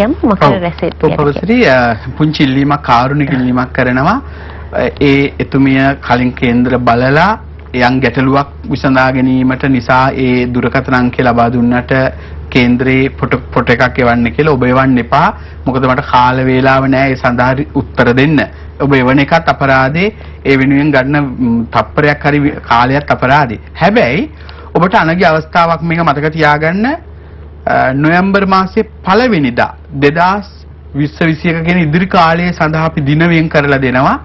යමු මකර රැසෙත් පොපවසරි පුංචි ඉල්ලීමක් කාරුණික ඉල්ලීමක් කරනවා. ඒ එතුමිය කලින් කේන්ද්‍ර බලලා යම් ගැටලුවක් විසඳා ගැනීමට නිසා ඒ දුරකථන අංකය ලබා දුන්නට කේන්ද්‍රේ ෆොටෝ ෆොටෝ එකක් එවන්න කියලා ඔබ එවන්න එපා. මොකද මට කාල වේලාව නැහැ ඒ සඳහා උත්තර දෙන්න. ඔබ එවන එකත් අපරාධේ. ඒ වෙනුවෙන් ගන්න තප්පරයක් හරි කාලයක් අපරාධේ. හැබැයි ඔබට අනගි අවස්ථාවක් මේක මතක තියාගන්න. නොවැම්බර් මාසයේ පළවෙනිදා 2020 කියන ඉදිරි කාලයේ සඳහා අපි දින වෙන් කරලා දෙනවා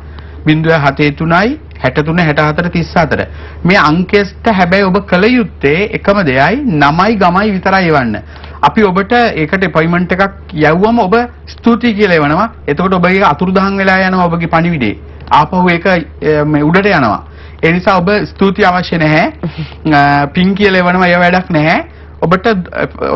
0.73යි 63 64 34 මේ අංකෙස්ට හැබැයි ඔබ කල යුත්තේ එකම දෙයයි 9යි ගමයි විතරයි එවන්න. අපි ඔබට ඒකට අපොයින්ට්මන්ට් එකක් යවුවම ඔබ ස්තුතියි කියලා එවනවා. එතකොට ඔබ ඒක අතුරුදහන් වෙලා යනවා ඔබගේ පණිවිඩේ. ආපහු ඒක උඩට යනවා. ඒ නිසා ඔබ ස්තුතියි අවශ්‍ය නැහැ. පින් කියලා එවනවා ඒ වැඩක් නැහැ. ඔබට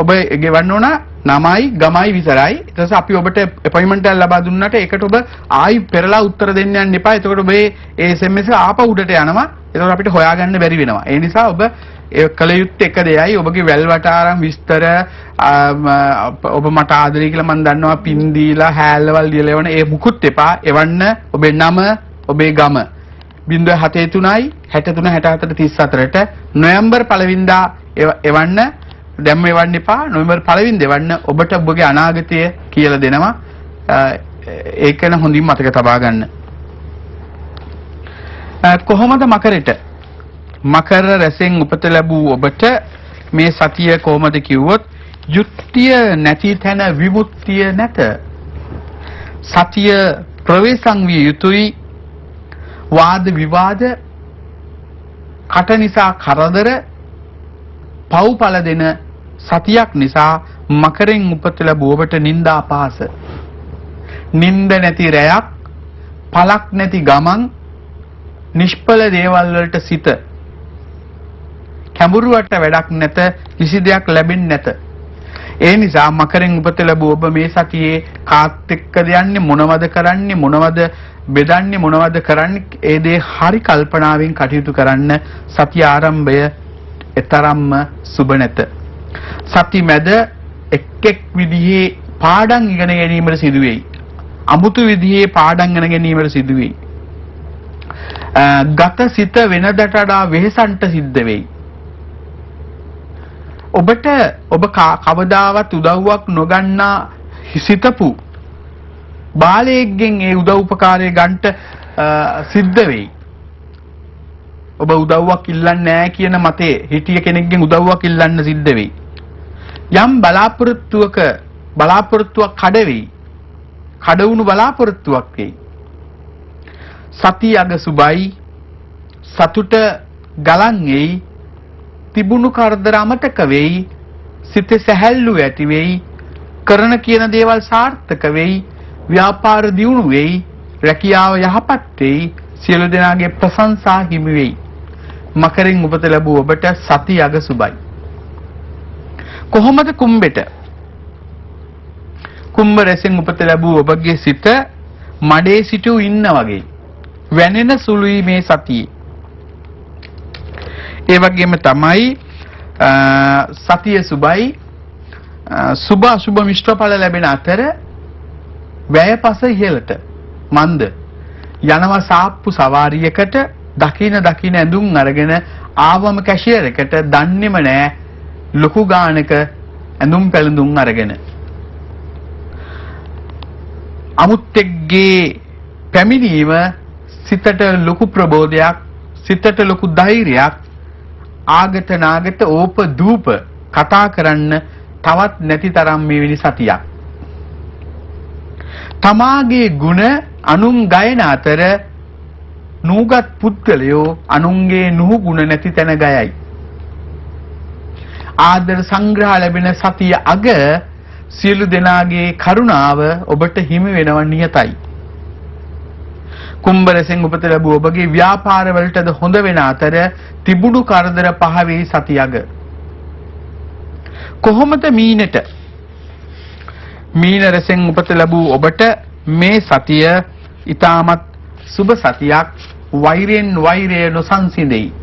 ඔබ ගෙවන්න ඕන නමයි ගමයි විතරයි. ඊට පස්සේ අපි ඔබට අපොයින්ට්මන්ට් එකක් ලබා දුන්නාට ඒකට ඔබ ආයි පෙරලා උත්තර දෙන්න යන්න එපා. එතකොට ඔබේ ඒ SMS එක ආපහු උඩට යනවා. එතකොට අපිට හොයාගන්න බැරි වෙනවා. ඒ නිසා ඔබ ඒ කල යුත්තේ එක දෙයයි ඔබගේ වැල් වටාරම් විස්තර ඔබ මට ආදරේ කියලා මම දන්නවා පින් දීලා හැල්ලවල් දීලා එවන ඒ මුකුත් එපා. එවන්න ඔබේ නම ඔබේ ගම 073යි 63 64 34ට නොවැම්බර් 1 වෙනිදා එවන්න දැම්ම එවන්න එපා. නොවැම්බර් 1 වෙනිදා එවන්න ඔබට ඔබගේ අනාගතය කියලා දෙනවා. ඒක න හොඳින් මතක තබා ගන්න. කොහොමද මකරෙට? මකර රැසෙන් උපත ලැබූ ඔබට මේ සතිය කොහොමද කිව්වොත් යුක්තිය නැති තැන විමුක්තිය නැත. සතිය ප්‍රවේශම් විය යුතුයි. වාද විවාද කට නිසා කරදර පව්පල දෙන සතියක් නිසා මකරෙන් උපත ලැබුව ඔබට නිന്ദා පහස. නිന്ദ නැති රැයක්, පලක් නැති ගමන්, නිෂ්පල දේවල් වලට සිත. කැඹුරුවට වැඩක් නැත, කිසි දෙයක් ලැබෙන්නේ නැත. ඒ නිසා මකරෙන් උපත ලැබුව ඔබ මේ සතියේ කාත් එක්කද යන්නේ මොනවද කරන්නේ මොනවද බෙදන්නේ මොනවද කරන්නේ ඒ දේ හරි කල්පනාවෙන් කටයුතු කරන්න සතිය ආරම්භය එතරම්ම සුබ නැත සති මැද එක් එක් විදිහේ පාඩම් ඉගෙන ගැනීමට සිදු වෙයි. අමුතු විදිහේ පාඩම් ඉගෙන ගැනීමට සිදු වෙයි. ගත සිත වෙනදට වඩා වෙහසන්ට සිද්ධ වෙයි. ඔබට ඔබ කවදාවත් උදව්වක් නොගන්නා සිතපු බාලයෙක්ගෙන් ඒ උදව් උපකාරය ගන්නට සිද්ධ වෙයි. ඔබ උදව්වක් ඉල්ලන්නේ නැහැ කියන මතේ හිටිය කෙනෙක්ගෙන් උදව්වක් ඉල්ලන්න සිද්ධ වෙයි. යම් බලාපොරොත්තුවක බලාපොරොත්තුවක් කඩ වෙයි. කඩ වුණු බලාපොරොත්තුවක් වෙයි. සතිය අග සුබයි. සතුට ගලන් එයි. තිබුණු කරදර අමතක වෙයි. සිත සැහැල්ලු ඇති වෙයි. කරන කියන දේවල් සාර්ථක වෙයි. ව්‍යාපාර දියුණු වෙයි. රැකියාව යහපත් වෙයි. සියලු දෙනාගේ ප්‍රශංසා හිමි වෙයි. මකරින් උපත ලැබූ ඔබට සති අග සුබයි. කොහොමද කුම්බෙට? කුම්භ රැසෙන් උපත ලැබූ ඔබගේ සිත මඩේ සිටු ඉන්න වගේ වැනෙන සුළුයි මේ සතියේ. ඒ වගේම තමයි සතිය සුබයි සුභ අසුභ මිශ්‍රඵල ලැබෙන අතර වැයපස ඉහළට මන්ද යනවා සාප්පු සවාරියකට දකින දකින ඇඳුම් අරගෙන ආවම කැෂියර් එකට දන්නේම නෑ ලොකු ගානක ඇඳුම් පැළඳුම් අරගෙන. අමුත්තෙක්ගේ පැමිණීම සිතට ලොකු ප්‍රබෝධයක් සිතට ලොකු ධෛර්යයක් ආගත නාගත ඕප දූප කතා කරන්න තවත් නැති තරම් මේ වෙනි සතියක්. තමාගේ ගුණ අනුන් ගයන අතර නූගත් පුද්ගලයෝ අනුන්ගේ නුහු ගුණ නැති තැන ගයයි. ආදර සංග්‍රහ ලැබෙන සතිය අග සියලු දෙනාගේ කරුණාව ඔබට හිමි වෙනව නියතයි. කුම්බරසෙන් උපත ලැබූ ඔබගේ ව්‍යාපාර වලටද හොඳ වෙන අතර තිබුණු කරදර පහ වේ සතිය අග. කොහොමද මීනට මීන රසෙන් උපත ලැබූ ඔබට මේ සතිය ඊටමත් සුබ සතියක් වෛරයෙන් වෛරය නොසන්සිඳෙයි.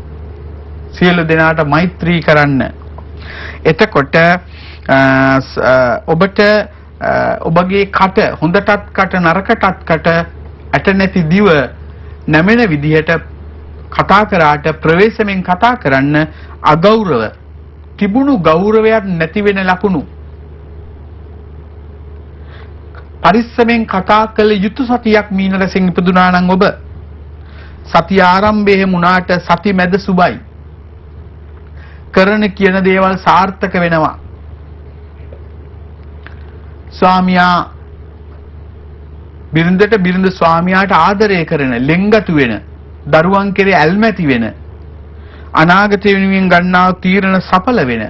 සියලු දෙනාට මෛත්‍රී කරන්න. එතකොට ඔබට ඔබගේ කට හොඳටත් කට නරකටත් කට ඇට නැති දිව නැමෙන විදිහට කතා කරාට ප්‍රවේශමෙන් කතා කරන්න අගෞරව තිබුණු ගෞරවයක් නැති වෙන ලකුණු පරිස්සමෙන් කතා කළ යුතු සතියක් මීන රසෙන් ඉපදුනා නම් ඔබ සතිය ආරම්භයේ මුණාට සති මැද සුබයි. කරන කියන දේවල් සාර්ථක වෙනවා. ස්වාමියා බිරිඳට බිරිඳ ස්වාමියාට ආදරය කරන ලෙන්ගතු වෙන දරුවන් කෙරේ ඇල්මැති වෙන අනාගතය වෙනුවෙන් ගන්නා තීරණ සඵල වෙන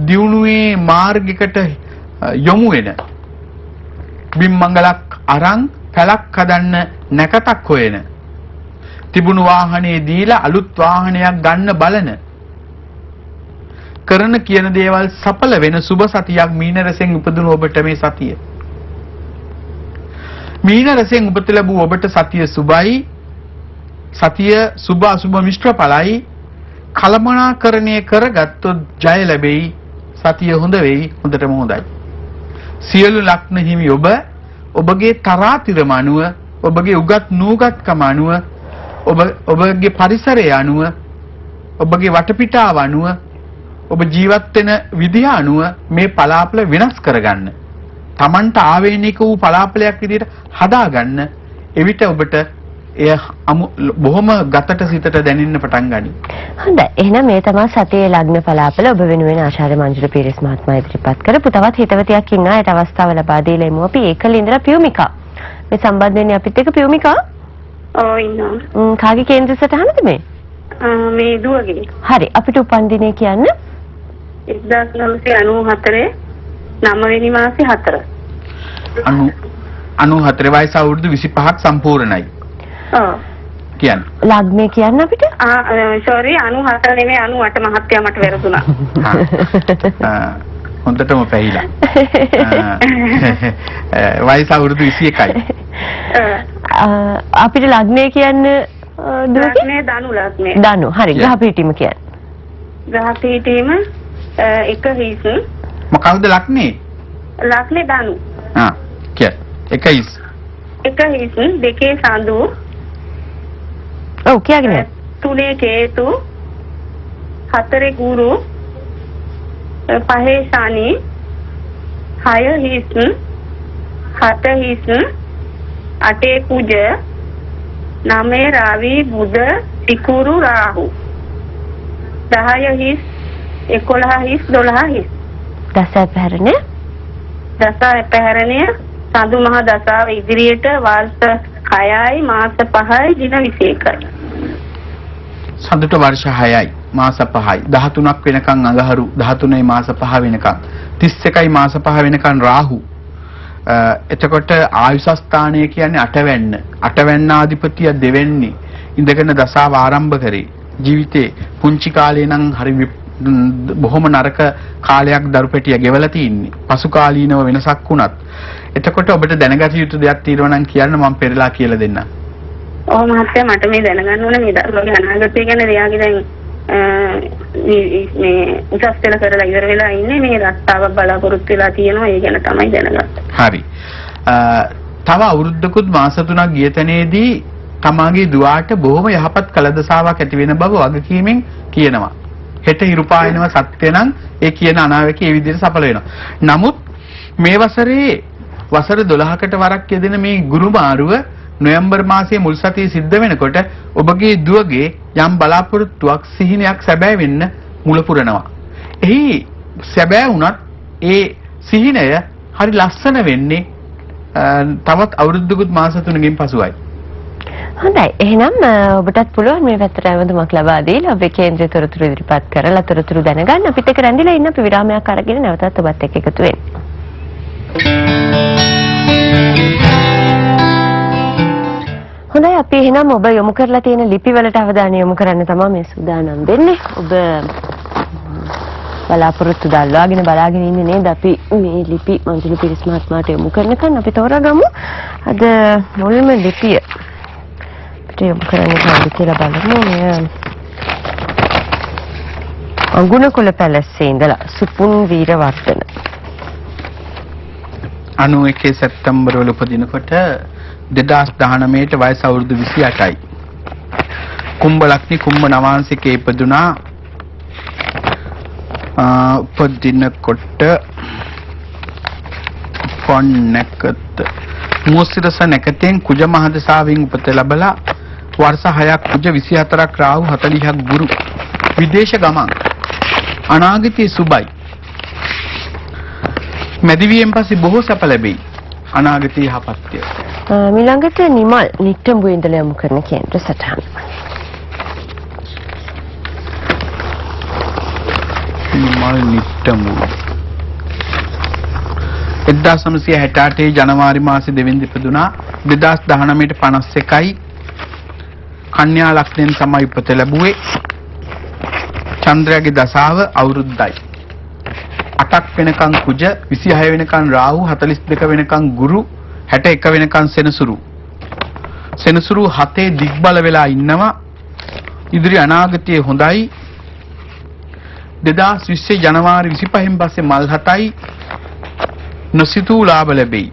දියුණුවේ මාර්ගයකට යොමු වෙන බිම්මංගලක් අරන් පැලක් හදන්න නැකතක් හොයන තිබුණු වාහනේ දීලා අලුත් වාහනයක් ගන්න බලන කරන කියන දේවල් සඵල වෙන සුබ සතියක් මීන රසෙන් උපදින ඔබට මේ සතිය. මීන රසෙන් උපත ලැබූ ඔබට සතිය සුබයි. සතිය සුබ අසුබ මිශ්‍ර ඵලයි. කලමනාකරණය කරගත්තොත් ජය ලැබෙයි. සතිය හොඳ වෙයි. හොඳටම හොඳයි. සියලු ලක්ෂණ හිමි ඔබ ඔබගේ තරාතිරම අනුව ඔබගේ උගත් නූගත්කම අනුව ඔබ ඔබගේ පරිසරය අනුව ඔබගේ වටපිටාව අනුව ඔබ ජීවත් වෙන විදිහ අනුව මේ පලාපල වෙනස් කරගන්න. Tamanට ආවේනික වූ පලාපලයක් විදිහට හදාගන්න. එවිට ඔබට එය බොහොම ගතට සිතට දැනෙන්න පටන් ගනී. හොඳයි. එහෙනම් මේ තමයි සතියේ ලග්න පලාපල ඔබ වෙනුවෙන් ආචාර්ය මංජුල පීරිස් මහත්මයා ඉදිරිපත් කරපු තවත් හිතවතියක් ඉන්නා. ඒට අවස්ථාව ලබා දීලා ඉමු අපි ඒකල ඉඳලා පියුමිකා. මේ සම්බන්ධ වෙන්නේ අපිත් එක්ක පියුමිකා? ඔව් ඉන්නවා. කාගේ කේන්ද්‍ර සටහනද මේ? මේ දුවගේ. හරි. අපිට උපන්දිනේ කියන්න. 1994 9 වෙනි මාසේ 4. 94 වයස අවුරුදු 25ක් සම්පූර්ණයි. කියන්න. ලග්නේ කියන්න අපිට? ආ සෝරි 94 නෙමෙයි 98 මහත්තයා මට වැරදුනා. හොඳටම පැහිලා. වයස අවුරුදු 21යි. අපිට ලග්නේ කියන්න දුවගේ? ලග්නේ දනු ලග්නේ. දනු. හරි. ග්‍රහ පීඨිම කියන්න. ග්‍රහ පීඨිම එක හිස් මොකක්ද ලක්නේ? ලක්නේ දනු. ආ කිය. එක හිස්. එක හිස් දෙකේ සඳු. ඔව් කියගෙන. තුනේ කේතු හතරේ ගුරු පහේ ශනි හය හිස් හත හිස් අටේ කුජ නවයේ රවි බුධ සිකුරු රාහු. දහය හිස් 11 හිස් 12 හිස්. දස පැහැරණය දස පැහැරණය සඳු මහ දසාව ඉදිරියට වර්ෂ 6යි මාස 5යි දින 21යි සඳුට වර්ෂ 6යි මාස 5යි 13ක් වෙනකන් අඟහරු 13යි මාස 5 වෙනකන් 31යි මාස 5 වෙනකන් රාහු එතකොට ආයුෂස්ථානය කියන්නේ අටවැන්න අටවැන්න ආධිපතිය දෙවෙන්නේ ඉඳගෙන දසාව ආරම්භ කරේ ජීවිතේ පුංචි කාලේ නම් හරි බොහොම නරක කාලයක් දරු පෙටිය ගෙවලා තින්නේ. පසු කාලීනව වෙනසක් වුණත්. එතකොට ඔබට දැනගත යුතු දෙයක් තියෙනවා නම් කියන්න මම පෙරලා කියලා දෙන්නම්. ඔව් මහත්තයා මට මේ දැනගන්න ඕනේ මේ දරුවගේ අනාගතය ගැන එයාගේ දැන් මේ උසස් පෙළ කරලා ඉවර වෙලා ඉන්නේ මේ රස්තාව බලාපොරොත්තු වෙලා තියෙනවා ඒ ගැන තමයි දැනගත්තේ. හරි. තව අවුරුද්දකුත් මාස තුනක් ගිය තැනේදී තමාගේ දුවාට බොහොම යහපත් කලදසාවක් ඇති වෙන බව වගකීමෙන් කියනවා. හෙට හිරුපායනව සත්‍ය නම් ඒ කියන අනාවැකි ඒ විදිහට සඵල වෙනවා. නමුත් මේ වසරේ වසර 12කට වරක් යෙදෙන මේ ගුරු මාරුව නොවැම්බර් මාසයේ මුල් සතියේ සිද්ධ වෙනකොට ඔබගේ දුවගේ යම් බලාපොරොත්තුවක් සිහිනයක් සැබෑ වෙන්න මුල පුරනවා. එහි සැබෑ වුණත් ඒ සිහිනය හරි ලස්සන වෙන්නේ තවත් අවුරුද්දකුත් මාස තුනකින් පසුයි. හොඳයි. එහෙනම් ඔබටත් පුළුවන් මේ පැත්තට ඇවඳුමක් ලබා දීලා ඔබේ කේන්ද්‍රීය තොරතුරු ඉදිරිපත් කරලා තොරතුරු දැනගන්න අපිත් එක්ක රැඳිලා ඉන්න අපි විරාමයක් අරගෙන නැවතත් ඔබත් එක්ක එකතු වෙන්න. හොඳයි අපි එහෙනම් ඔබ යොමු කරලා තියෙන ලිපි වලට අවධානය යොමු කරන්න තමයි මේ සූදානම් වෙන්නේ. ඔබ බලාපොරොත්තු දල්වාගෙන බලාගෙන ඉන්නේ නේද අපි මේ ලිපි මන්ජුලි පිරිස් මහත්මයාට යොමු කරනකන් අපි තෝරාගමු. අද මුල්ම ලිපිය අපිට යොමු කරන්න කවුද කියලා බලමු. මෙය අඟුණකුල පැලස්සේ ඉඳලා සුපුන් වීරවර්ධන. 91 සැප්තැම්බර් වල උපදිනකොට 2019ට වයස අවුරුදු 28යි. කුම්භ ලග්නි කුම්භ නවාංශිකේ ඉපදුනා. අ, උපදිනකොට පොන්නකත මෝස්තිරස නැකතෙන් කුජ මහදසාවෙන් උපත ලැබලා වර්ෂ 6ක් කුජ 24ක් රාහු 40ක් ගුරු විදේශ ගමන් අනාගතයේ සුබයි. මැදිවියෙන් පස්සේ බොහෝ සැප ලැබෙයි. අනාගතයේ යහපත්ය. අ, මීළඟට නිමල් නිට්ටඹුවේ ඉඳලා යොමු කරන කේන්ද්‍ර සටහන. මල් නිට්ටමු 1968 ජනවාරි මාසේ දෙවෙනි ඉපදුනා 2019 ට 51යි කන්‍යා ලග්නයෙන් තමයි උපත ලැබුවේ. චන්ද්‍රයාගේ දසාව අවුරුද්දයි. 8ක් වෙනකන් කුජ 26 වෙනකන් රාහු 42 වෙනකන් ගුරු 61 වෙනකන් සෙනසුරු සෙනසුරු හතේ දිග්බල වෙලා ඉන්නවා ඉදිරි අනාගතයේ හොඳයි 2020 ජනවාරි 25 පස්සේ මල් හතයි නොසිතූ ලාභ ලැබෙයි.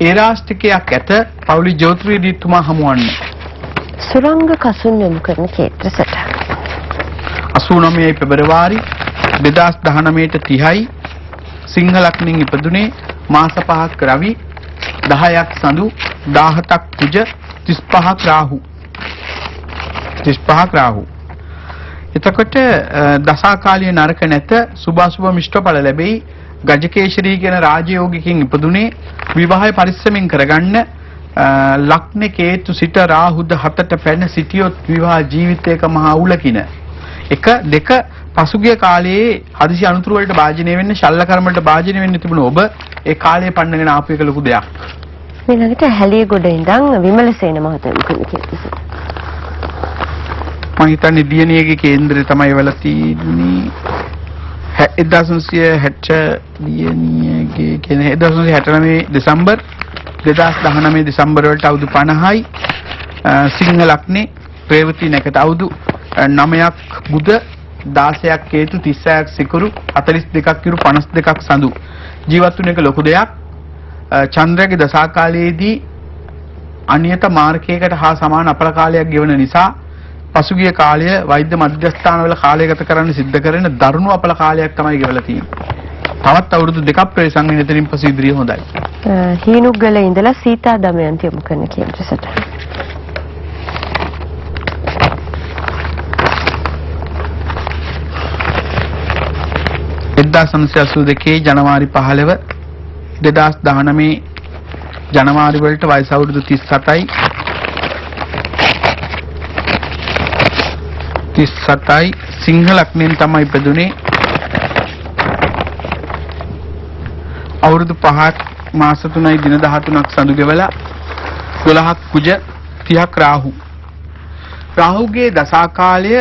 ඒ රාෂ්ට්‍රිකයක් ඇත පවුලි ජෝතිර්විදීතුමා හමුවන්න. සුරංග කසුන් යොමු කරන කේන්ද්‍ර සටහන. 89 පෙබරවාරි 2019ට 30යි සිංහ ලග්නෙන් ඉපදුනේ මාස 5ක් රවි 10ක් සඳු 17ක් කුජ 35ක් රාහු. 35ක් රාහු. එතකොට අ, දසාකාලීය නරක නැත සුභාසුභ මිෂ්ඨඵල ලැබෙයි. ගජකේශරී කියන රාජයෝගිකෙන් ඉපදුනේ විවාහය පරිස්සමෙන් කරගන්න අ, ලග්න කේතු සිට රාහුද හතට පැන සිටියොත් විවාහ ජීවිතයක මහා උලකින. එක දෙක පසුගිය කාලයේ හදිසි අනුතුරු වලට භාජනය වෙන්න ශල්ල කර්ම වලට භාජනය වෙන්න තිබුණ ඔබ ඒ කාලේ පන්නගෙන ආපු එක ලොකු දෙයක්. මීළඟට හැලියගොඩ ඉඳන් විමලසේන මහතා යොමු කරන කේන්ද්‍ර සටහන. මම හිතන්නේ දියණියගේ කේන්දරය තමයි වෙලා තියෙන්නේ. හැ- 1960 දියණියගේ කියන්නේ 1969 දෙසැම්බර් 2019 දෙසැම්බර් වලට අවුරුදු 50යි අ, සිංහ ලග්නේ රේවති නැකත අවුරුදු අ, 9ක් බුද 16ක් කේතු 36ක් සිකුරු 42ක් කිරු 52ක් සඳු ජීවත් වුණ එක ලොකු දෙයක් අ, චන්ද්‍රයාගේ දසා කාලයේදී අනියත මාර්ගයකට හා සමාන අපල කාලයක් ගෙවන නිසා පසුගිය කාලය වෛද්‍ය මධ්‍යස්ථානවල කාලය ගත කරන්න සිද්ධ කරන දරුණු අපල කාලයක් තමයි ගෙවලා තියෙන්නේ. තවත් අවුරුදු දෙකක් ප්‍රවේශම් එතනින් පසු ඉදිරිය හොඳයි. අ, හීනුග්ගල ඉඳලා සීතා දමයන්ති යොමු කරන කේන්ද්‍ර සටහන. එදදාස් නම්සය දෙකේ ජනවාරි පහළව දෙදස් දහනමේ ජනවාරි වලට වයස අවුරුදු තිස් සතයි තිස් සතයි සිංහ ලක්නයෙන් තමයි ඉපදුනේ. අවුරුදු පහක් මාස තුනයි දින දහතුනක් සඳු ගෙවලා දොළහක් කුජ තිහක් රාහු. රාහුගේ දසාකාලය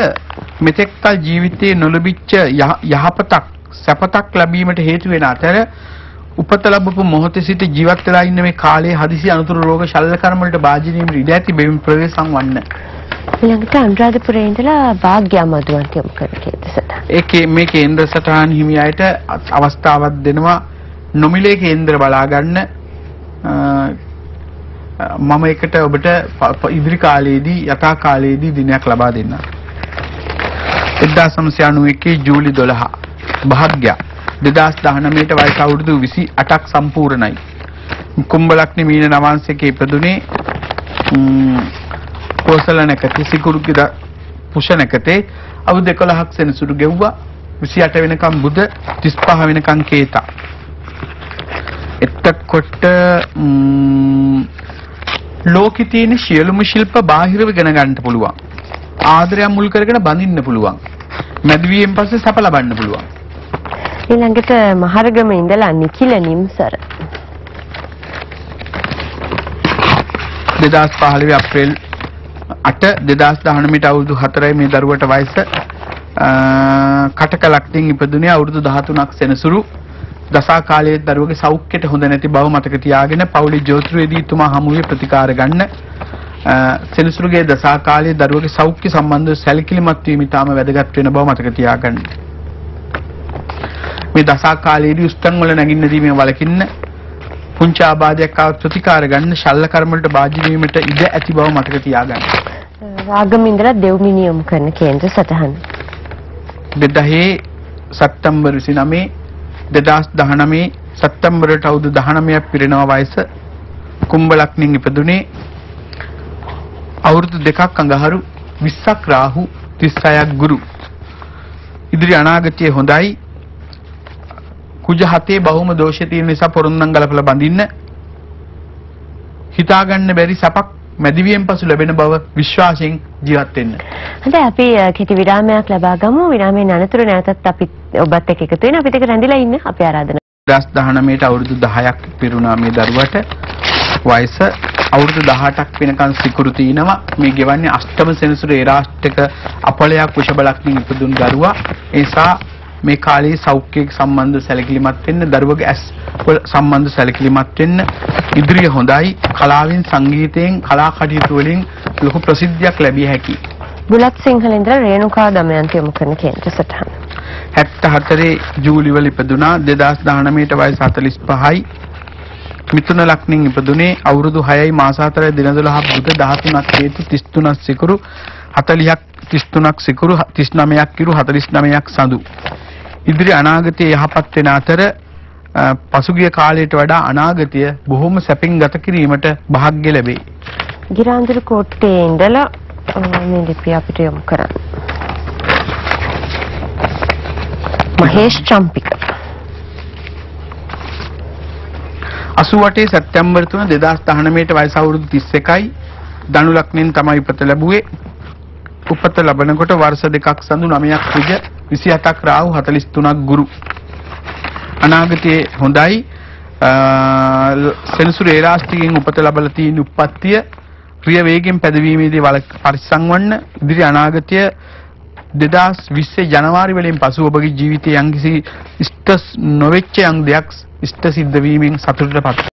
මෙතෙක්කල් ජීවිතයේ නොලබිච්ච යහ- යහපතක් සැපතක් ලැබීමට හේතු වෙන අතර උපත ලැබපු මොහොතේ සිට ජීවත් වෙලා ඉන්න මේ කාලයේ හදිසි අනුතුරු රෝග ශල්‍ය කර්ම වලට භාජනය වීම ඉඩ ඇති බැවින් ප්‍රවේශම් වන්න. ඊළඟට අනුරාධපුරයේ ඉඳලා භාග්‍යා මදුවන්ට යොමු කරන කේන්ද්‍ර සටහන. ඒකේ මේ කේන්ද්‍ර සටහන් හිමි අයට අවස්ථාවක් දෙනවා. නොමිලේ කේන්ද්‍ර බලා ගන්න මම එකට ඔබට ඉදිරි කාලයේදී යථා කාලයේදී දිනයක් ලබා දෙන්නම්. 1991 ජූලි 12 භාග්‍ය 2019ට වයස අවුරුදු 28ක් සම්පූර්ණයි කුම්භ ලග්න මීන නවාංශකේ ඉපදුනේ ම්ම්, කෝසල නැකති සිකුරුගේ ද පුෂ නැකතේ අවුරුදු 11ක් සෙනසුරු ගෙව්වා 28 වෙනකම් බුද 35 වෙනකම් කේතා එතකොට ම්ම්, ලෝකේ තියෙන සියලුම ශිල්ප බාහිරව ඉගෙන ගන්න පුළුවන්. ආදරය මුල් කරගෙන බඳින්න පුළුවන්. මැදිවියෙන් පස්සේ සැප ලබන්න පුළුවන්. ඊළඟට මහරගම ඉඳලා නිකිල නිම්සර. 2015 අප්‍රේල් 8 2019 අවුරුදු 4යි මේ දරුවට වයස අ, කටක ලක්ටින් ඉපදුනේ අවුරුදු 13ක් සෙනසුරු දසා කාලයේ දරුවගේ සෞඛ්‍යයට හොඳ නැති බව මතක තියාගෙන පවුලේ ජ්‍යොතිර්වේදීතුමා හමුවේ ප්‍රතිකාර ගන්න අ, සෙනසුරුගේ දසා කාලයේ දරුවගේ සෞඛ්‍ය සම්බන්ධව සැලකිලිමත් වීම ඉතාම වැදගත් වෙන බව මතක තියාගන්න. මේ දසා කාලයේදී උස්තන් වල නැගින්න දීමේ වලකින්න පුංචි ආබාධයක් ආවත් ප්‍රතිකාර ගන්න ශල්‍ය කර්ම වලට භාජ්‍ය වීමට ඉඩ ඇති බව මතක තියාගන්න. රාගම ඉඳලා දෙව්මිනිය යොමු කරන කේන්ද්‍ර සටහන. 2000 සැප්තැම්බර් 29 2019 සැප්තැම්බරට අවුරුදු 19ක් පිරෙනවා වයස කුම්භ ලග්නෙන් ඉපදුනේ අවුරුදු දෙකක් අඟහරු 20ක් රාහු 36ක් ගුරු ඉදිරි අනාගතයේ හොඳයි කුජ හතේ බහුම දෝෂ තියෙන නිසා පොරොන්දම් ගලපලා බඳින්න. හිතාගන්න බැරි සපක් මැදිවියෙන් පසු ලැබෙන බව විශ්වාසයෙන් ජීවත් වෙන්න. හොඳයි අපි කෙටි විරාමයක් ලබා ගමු. විරාමයෙන් අනතුරු නැවතත් අපි ඔබත් එක්ක එකතු වෙන අපිට රැඳිලා ඉන්න. අපි ආරාධනා 2019ට අවුරුදු 10ක් පිරුණා මේ දරුවට. වයස අවුරුදු 18ක් වෙනකන් සිකුරු තිනවා. මේ ගෙවන්නේ අෂ්ටම සෙනසුර ඒරාෂ්ටක අපලයක් කුෂබ ලක්ෂණ ඉපදුණු දරුවා. ඒ නිසා මේ කාලේ සෞඛ්‍යයක සම්බන්ධ සැලකිලිමත් වෙන්න දරුවගේ ඇස් සම්බන්ධ සැලකිලිමත් වෙන්න ඉදිරිය හොඳයි. කලාවෙන් සංගීතයෙන් කලා කටයුතු වලින් ලොකු ප්‍රසිද්ධියක් ලැබිය හැකියි බුලත් සිංහල ඉඳලා රේණුකා දමයන්ති යොමු කරන කේන්ද්‍ර සටහන. 74 ජූලි වල ඉපදුනා 2019ට වයස 45යි මිථුන ලග්නෙන් ඉපදුනේ අවුරුදු 6යි මාස 4යි දින 12ක් බුධ 13ක් හේතු 33ක් සිකුරු 40ක් 33ක් සිකුරු 39ක් කිරු 49ක් සඳු ඉදිරි අනාගතයේ යහපත් වෙන අතර පසුගිය කාලයට වඩා අනාගතය බොහොම සැපින් ගත කිරීමට වාසනාව ලැබේ. ගිරාඳුරු කෝට්ටේ ඉඳලා මේ ලිපිය අපිට යොමු කරන්න. මහේෂ් චම්පික. 88 සැප්තැම්බර් 3 2019ට වයස අවුරුදු 31යි ධනු ලග්නෙන් තමයි උපත ලැබුවේ උපත ලැබනකොට වර්ෂ දෙකක් සඳු 9ක් කුජ 27ක් රාහු 43ක් ගුරු. අනාගතයේ හොඳයි. අ, සෙනසුරු ඒරාස්ටිකෙන් උපත ලැබලා තියෙන උප්පත්තිය ක්‍රිය වේගෙන් පැදවීමේදී වල පරිස්සම් වන්න ඉදිරි අනාගතය 2020 ජනවාරි වලින් පසු ඔබගේ ජීවිතයේ යම්කිසි ඉෂ්ට නොවෙච්ච යම් දෙයක් ඉෂ්ට සිද්ධ වීමෙන් සතුටටපත්